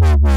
Bye-bye.